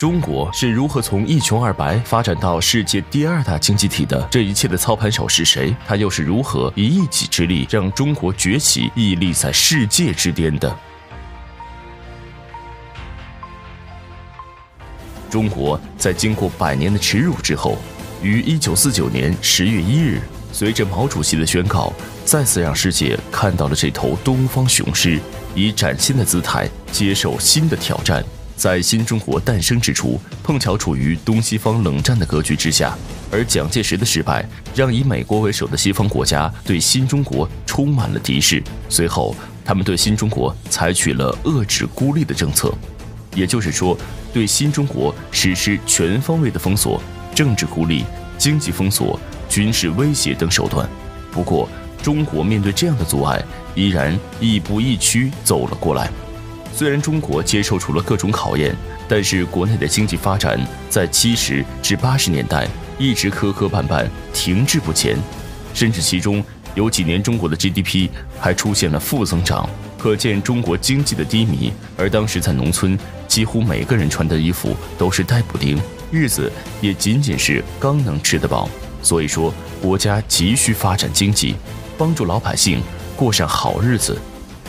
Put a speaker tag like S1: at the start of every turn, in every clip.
S1: 中国是如何从一穷二白发展到世界第二大经济体的？这一切的操盘手是谁？他又是如何以一己之力让中国崛起，屹立在世界之巅的？中国在经过百年的耻辱之后，于一九四九年十月一日，随着毛主席的宣告，再次让世界看到了这头东方雄狮，以崭新的姿态接受新的挑战。在新中国诞生之初，碰巧处于东西方冷战的格局之下，而蒋介石的失败让以美国为首的西方国家对新中国充满了敌视。随后，他们对新中国采取了遏制孤立的政策，也就是说，对新中国实施全方位的封锁、政治孤立、经济封锁、军事威胁等手段。不过，中国面对这样的阻碍，依然亦步亦趋走了过来。虽然中国接受出了各种考验，但是国内的经济发展在七十至八十年代一直磕磕绊绊、停滞不前，甚至其中有几年中国的 GDP 还出现了负增长，可见中国经济的低迷。而当时在农村，几乎每个人穿的衣服都是带补丁，日子也仅仅是刚能吃得饱。所以说，国家急需发展经济，帮助老百姓过上好日子。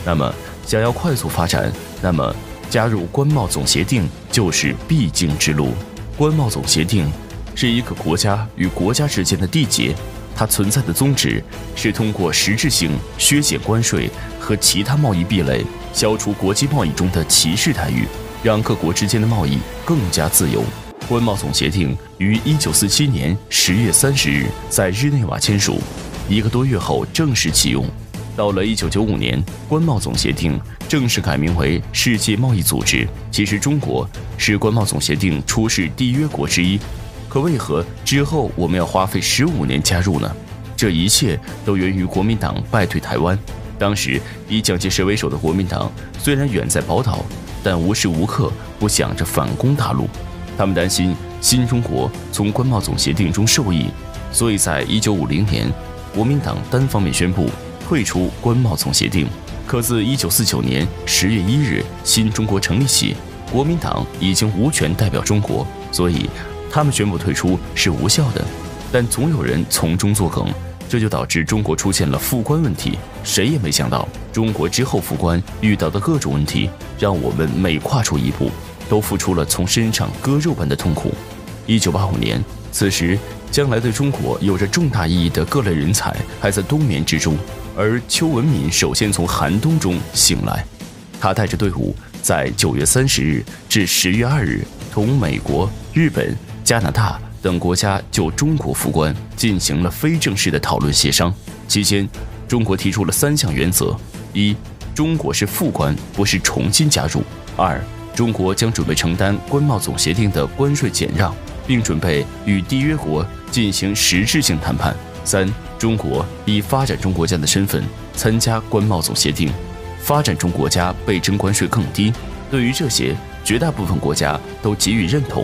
S1: 那么，想要快速发展，那么加入关贸总协定就是必经之路。关贸总协定是一个国家与国家之间的缔结，它存在的宗旨是通过实质性削减关税和其他贸易壁垒，消除国际贸易中的歧视待遇，让各国之间的贸易更加自由。关贸总协定于一九四七年十月三十日在日内瓦签署，一个多月后正式启用。到了一九九五年，关贸总协定正式改名为世界贸易组织。其实，中国是关贸总协定出世缔约国之一，可为何之后我们要花费十五年加入呢？这一切都源于国民党败退台湾。当时以蒋介石为首的国民党虽然远在宝岛，但无时无刻不想着反攻大陆。他们担心新中国从关贸总协定中受益，所以在一九五零年，国民党单方面宣布。退出关贸总协定，可自一九四九年十月一日新中国成立起，国民党已经无权代表中国，所以他们宣布退出是无效的。但总有人从中作梗，这就导致中国出现了复关问题。谁也没想到，中国之后复关遇到的各种问题，让我们每跨出一步，都付出了从身上割肉般的痛苦。一九八五年，此时将来对中国有着重大意义的各类人才还在冬眠之中。而邱文敏首先从寒冬中醒来，他带着队伍在九月三十日至十月二日，同美国、日本、加拿大等国家就中国复关进行了非正式的讨论协商。期间，中国提出了三项原则：一、中国是复关，不是重新加入；二、中国将准备承担关贸总协定的关税减让，并准备与缔约国进行实质性谈判；三。中国以发展中国家的身份参加关贸总协定，发展中国家被征关税更低。对于这些，绝大部分国家都给予认同。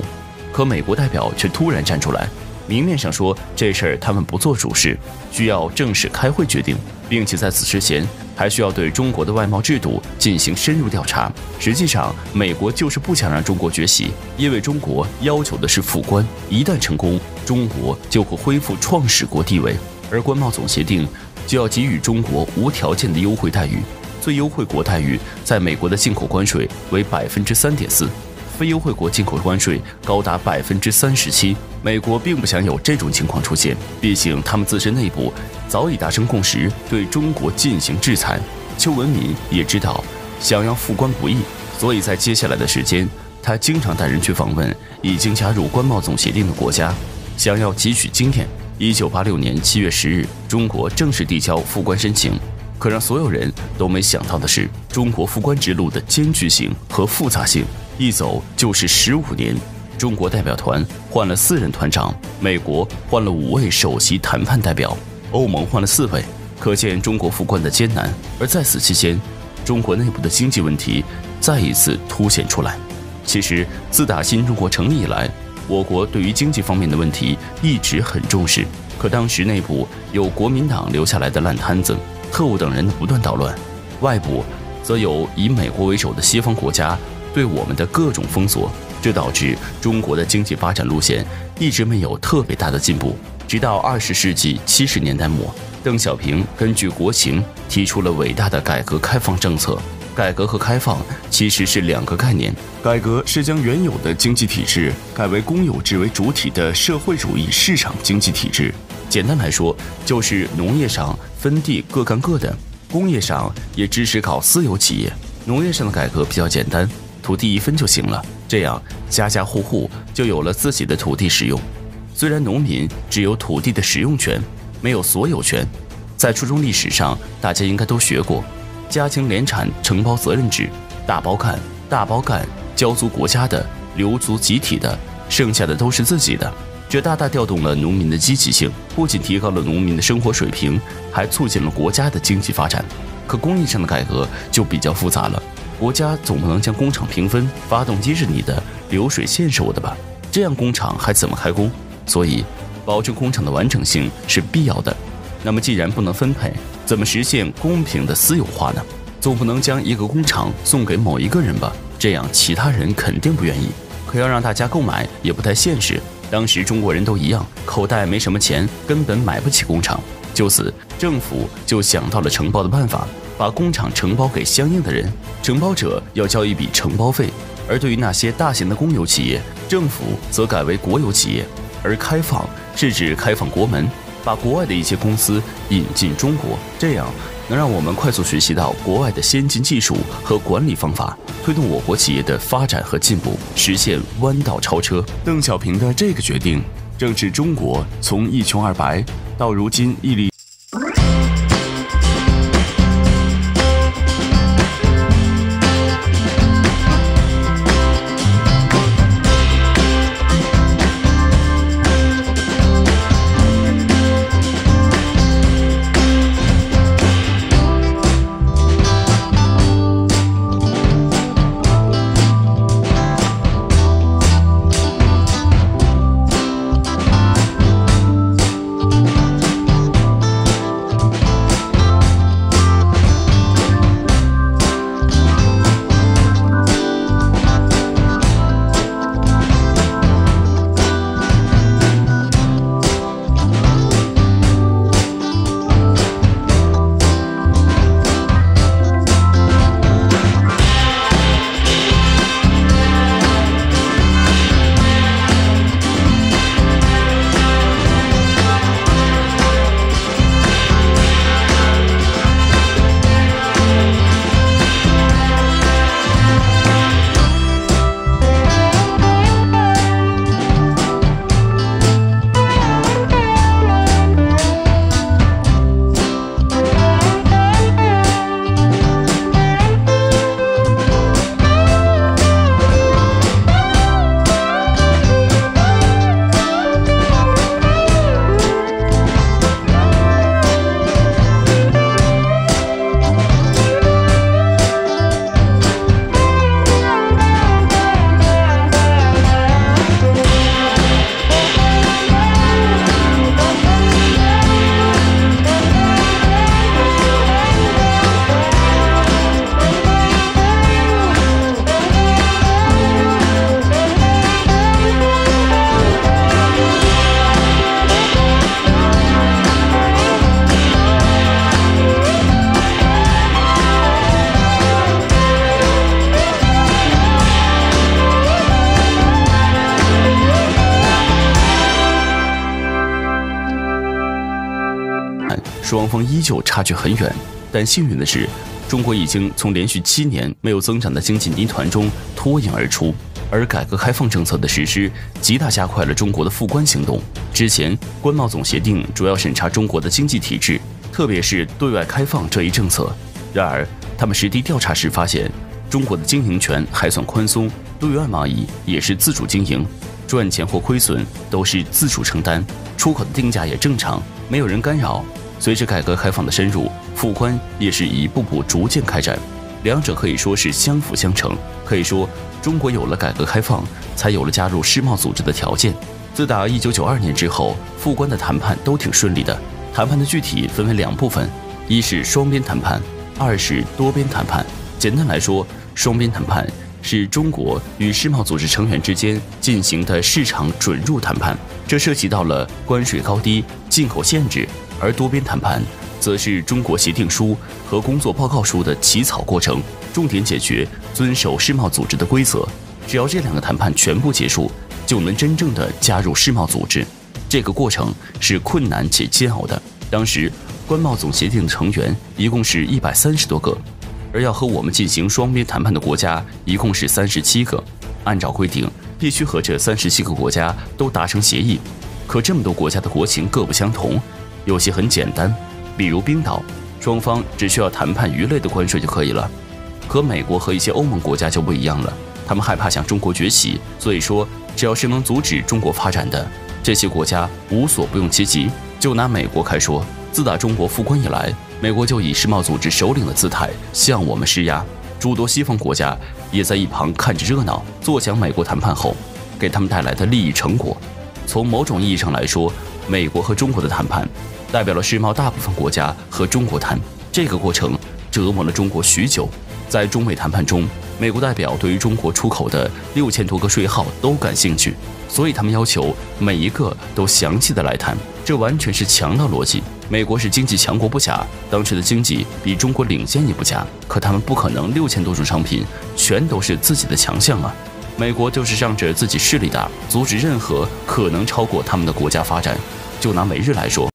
S1: 可美国代表却突然站出来，明面上说这事儿他们不做主事，需要正式开会决定，并且在此之前还需要对中国的外贸制度进行深入调查。实际上，美国就是不想让中国崛起，因为中国要求的是复关，一旦成功，中国就会恢复创始国地位。而关贸总协定就要给予中国无条件的优惠待遇，最优惠国待遇在美国的进口关税为百分之三点四，非优惠国进口关税高达百分之三十七。美国并不想有这种情况出现，毕竟他们自身内部早已达成共识，对中国进行制裁。邱文敏也知道，想要复关不易，所以在接下来的时间，他经常带人去访问已经加入关贸总协定的国家，想要汲取经验。一九八六年七月十日，中国正式递交复关申请。可让所有人都没想到的是，中国复关之路的艰巨性和复杂性，一走就是十五年。中国代表团换了四任团长，美国换了五位首席谈判代表，欧盟换了四位，可见中国复关的艰难。而在此期间，中国内部的经济问题再一次凸显出来。其实，自打新中国成立以来，我国对于经济方面的问题一直很重视，可当时内部有国民党留下来的烂摊子、特务等人的不断捣乱，外部则有以美国为首的西方国家对我们的各种封锁，这导致中国的经济发展路线一直没有特别大的进步。直到二十世纪七十年代末，邓小平根据国情提出了伟大的改革开放政策。改革和开放其实是两个概念。改革是将原有的经济体制改为公有制为主体的社会主义市场经济体制。简单来说，就是农业上分地各干各的，工业上也支持搞私有企业。农业上的改革比较简单，土地一分就行了，这样家家户户就有了自己的土地使用。虽然农民只有土地的使用权，没有所有权，在初中历史上大家应该都学过。家庭联产承包责任制，大包干，大包干，交足国家的，留足集体的，剩下的都是自己的。这大大调动了农民的积极性，不仅提高了农民的生活水平，还促进了国家的经济发展。可工艺上的改革就比较复杂了，国家总不能将工厂平分，发动机是你的，流水线是我的吧？这样工厂还怎么开工？所以，保证工厂的完整性是必要的。那么，既然不能分配，怎么实现公平的私有化呢？总不能将一个工厂送给某一个人吧？这样其他人肯定不愿意。可要让大家购买也不太现实。当时中国人都一样，口袋没什么钱，根本买不起工厂。就此，政府就想到了承包的办法，把工厂承包给相应的人，承包者要交一笔承包费。而对于那些大型的公有企业，政府则改为国有企业。而开放是指开放国门。把国外的一些公司引进中国，这样能让我们快速学习到国外的先进技术和管理方法，推动我国企业的发展和进步，实现弯道超车。邓小平的这个决定，正是中国从一穷二白到如今屹立。双方依旧差距很远，但幸运的是，中国已经从连续七年没有增长的经济泥团中脱颖而出。而改革开放政策的实施，极大加快了中国的复关行动。之前，关贸总协定主要审查中国的经济体制，特别是对外开放这一政策。然而，他们实地调查时发现，中国的经营权还算宽松，对外贸易也是自主经营，赚钱或亏损都是自主承担，出口的定价也正常，没有人干扰。随着改革开放的深入，复关也是一步步逐渐开展，两者可以说是相辅相成。可以说，中国有了改革开放，才有了加入世贸组织的条件。自打一九九二年之后，复关的谈判都挺顺利的。谈判的具体分为两部分，一是双边谈判，二是多边谈判。简单来说，双边谈判
S2: 是中国与世贸组织成员之间进行的市场准入谈判，这涉及到了关税高低、进口限制；而多边谈判则是中国协定书和工作报告书的起草过程，重点解决遵守世贸组织的规则。只要这两个谈判全部结束，就能真正的加入世贸组织。这个过程是困难且煎熬的。当时，关贸总协定的成员一共是一百三十多个。而要和我们进行双边谈判的国家一共是三十七个，按照规定必须和这三十七个国家都达成协议。可这么多国家的国情各不相同，有些很简单，比如冰岛，双方只需要谈判鱼类的关税就可以了。可美国和一些欧盟国家就不一样了，他们害怕向中国崛起，所以说只要是能阻止中国发展的这些国家无所不用其极。就拿美国开说，自打中国复关以来。美国就以世贸组织首领的姿态向我们施压，诸多西方国家也在一旁看着热闹，坐享美国谈判后给他们带来的利益成果。从某种意义上来说，美国和中国的谈判代表了世贸大部分国家和中国谈。这个过程折磨了中国许久。在中美谈判中，美国代表对于中国出口的六千多个税号都感兴趣，所以他们要求每一个都详细的来谈。这完全是强盗逻辑。美国是经济强国不假，当时的经济比中国领先也不假，可他们不可能六千多种商品全都是自己的强项啊！美国就是仗着自己势力大，阻止任何可能超过他们的国家发展。就拿美日来说。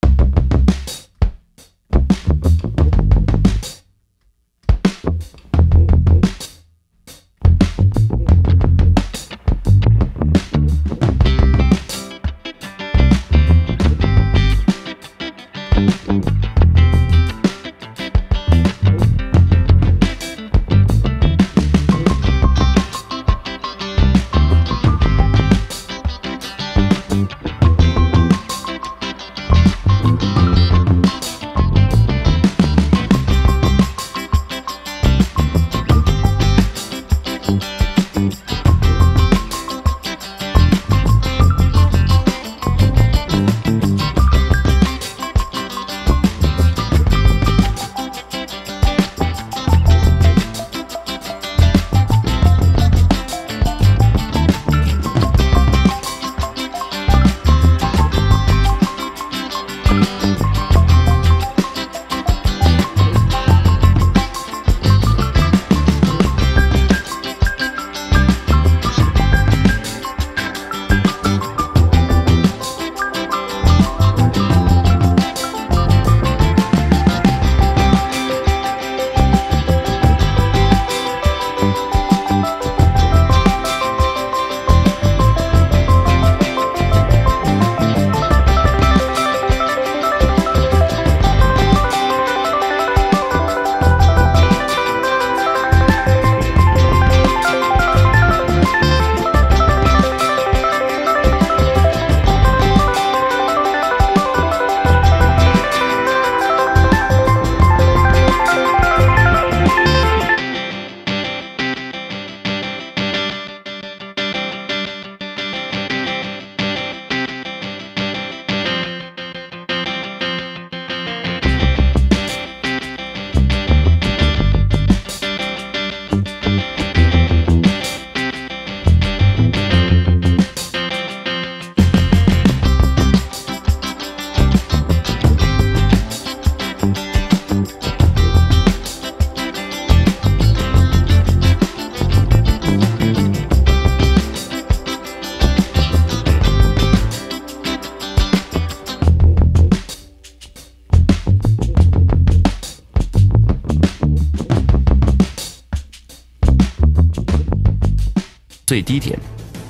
S2: 最低点，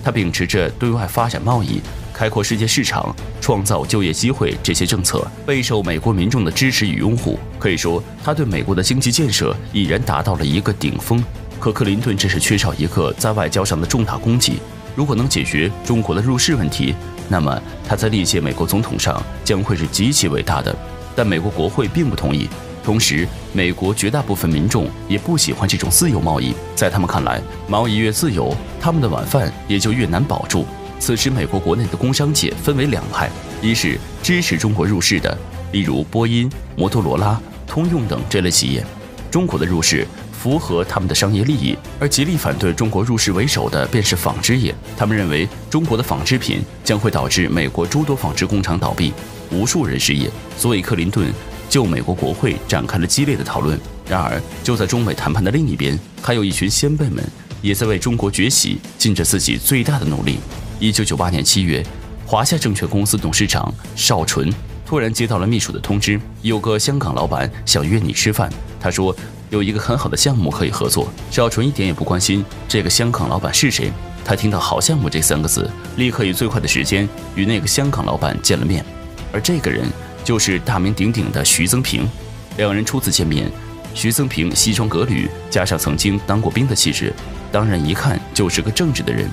S2: 他秉持着对外发展贸易、开阔世界市场、创造就业机会这些政策，备受美国民众的支持与拥护。可以说，他对美国的经济建设已然达到了一个顶峰。可克林顿只是缺少一个在外交上的重大功绩。如果能解决中国的入世问题，那么他在历届美国总统上将会是极其伟大的。但美国国会并不同意。同时，美国绝大部分民众也不喜欢这种自由贸易，在他们看来，贸易越自由，他们的晚饭也就越难保住。此时，美国国内的工商界分为两派：一是支持中国入市的，例如波音、摩托罗拉、通用等这类企业；中国的入市符合他们的商业利益，而极力反对中国入世为首的便是纺织业。他们认为中国的纺织品将会导致美国诸多纺织工厂倒闭，无数人失业。所以克林顿就美国国会展开了激烈的讨论。然而，就在中美谈判的另一边，还有一群先辈们也在为中国崛起尽着自己最大的努力。一九九八年七月，华夏证券公司董事长邵纯突然接到了秘书的通知，有个香港老板想约你吃饭。他说有一个很好的项目可以合作。邵纯一点也不关心这个香港老板是谁，他听到“好项目”这三个字，立刻以最快的时间与那个香港老板见了面。而这个人就是大名鼎鼎的徐增平。两人初次见面。徐增平西装革履，加上曾经当过兵的气质，当然一看就是个正直的人。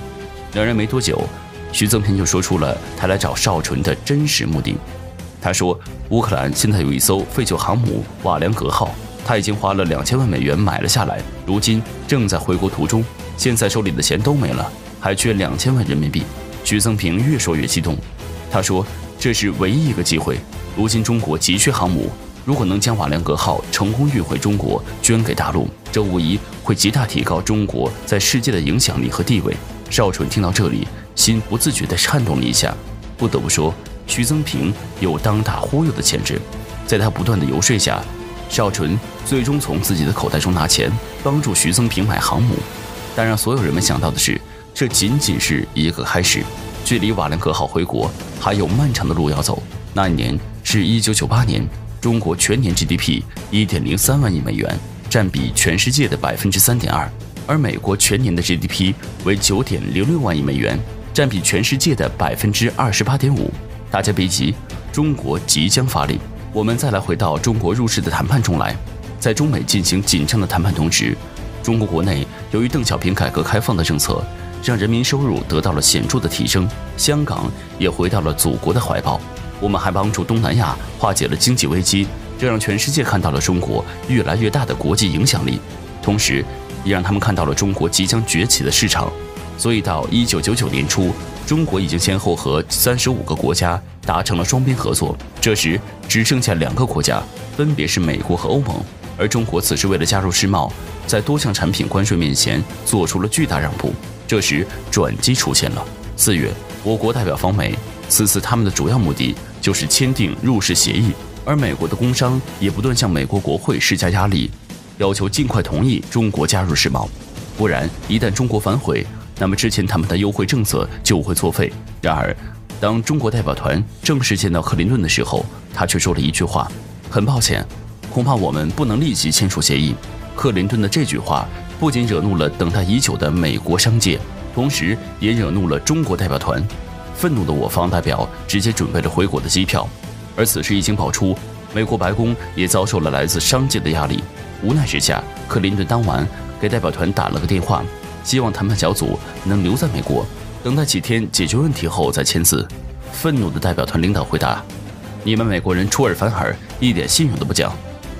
S2: 两人没多久，徐增平就说出了他来找邵纯的真实目的。他说，乌克兰现在有一艘废旧航母“瓦良格号”，他已经花了两千万美元买了下来，如今正在回国途中。现在手里的钱都没了，还缺两千万人民币。徐增平越说越激动，他说这是唯一一个机会，如今中国急需航母。如果能将瓦良格号成功运回中国，捐给大陆，这无疑会极大提高中国在世界的影响力和地位。邵纯听到这里，心不自觉地颤动了一下。不得不说，徐增平有当大忽悠的潜质。在他不断的游说下，邵纯最终从自己的口袋中拿钱，帮助徐增平买航母。但让所有人们想到的是，这仅仅是一个开始，距离瓦良格号回国还有漫长的路要走。那一年是一九九八年。中国全年 GDP 一点零三万亿美元，占比全世界的百分之三点二，而美国全年的 GDP 为九点零六万亿美元，占比全世界的百分之二十八点五。大家别急，中国即将发力。我们再来回到中国入世的谈判中来，在中美进行紧张的谈判同时，中国国内由于邓小平改革开放的政策，让人民收入得到了显著的提升，香港也回到了祖国的怀抱。我们还帮助东南亚化解了经济危机，这让全世界看到了中国越来越大的国际影响力，同时，也让他们看到了中国即将崛起的市场。所以到一九九九年初，中国已经先后和三十五个国家达成了双边合作。这时只剩下两个国家，分别是美国和欧盟。而中国此时为了加入世贸，在多项产品关税面前做出了巨大让步。这时转机出现了。四月，我国代表访美，此次他们的主要目的。就是签订入世协议，而美国的工商也不断向美国国会施加压力，要求尽快同意中国加入世贸，不然一旦中国反悔，那么之前他们的优惠政策就会作废。然而，当中国代表团正式见到克林顿的时候，他却说了一句话：“很抱歉，恐怕我们不能立即签署协议。”克林顿的这句话不仅惹怒了等待已久的美国商界，同时也惹怒了中国代表团。愤怒的我方代表直接准备了回国的机票，而此时一经爆出，美国白宫也遭受了来自商界的压力。无奈之下，克林顿当晚给代表团打了个电话，希望谈判小组能留在美国，等待几天解决问题后再签字。愤怒的代表团领导回答：“你们美国人出尔反尔，一点信用都不讲。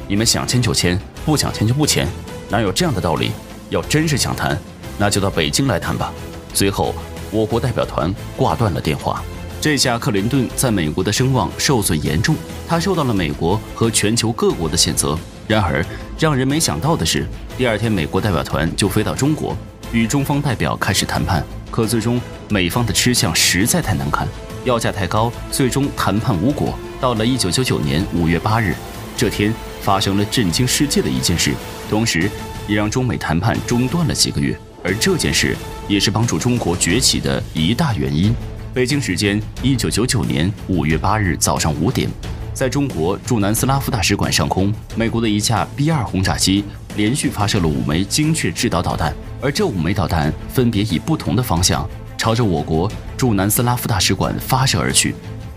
S2: 你们想签就签，不想签就不签，哪有这样的道理？要真是想谈，那就到北京来谈吧。”随后。我国代表团挂断了电话，这下克林顿在美国的声望受损严重，他受到了美国和全球各国的谴责。然而，让人没想到的是，第二天美国代表团就飞到中国，与中方代表开始谈判。可最终，美方的吃相实在太难看，要价太高，最终谈判无果。到了一九九九年五月八日，这天发生了震惊世界的一件事，同时也让中美谈判中断了几个月。而这件事也是帮助中国崛起的一大原因。北京时间一九九九年五月八日早上五点，在中国驻南斯拉夫大使馆上空，美国的一架 B 二轰炸机连续发射了五枚精确制导导弹，而这五枚导弹分别以不同的方向朝着我国驻南斯拉夫大使馆发射而去。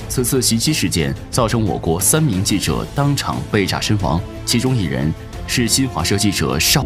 S2: 此次袭击事件造成我国三名记者当场被炸身亡，其中一人是新华社记者邵。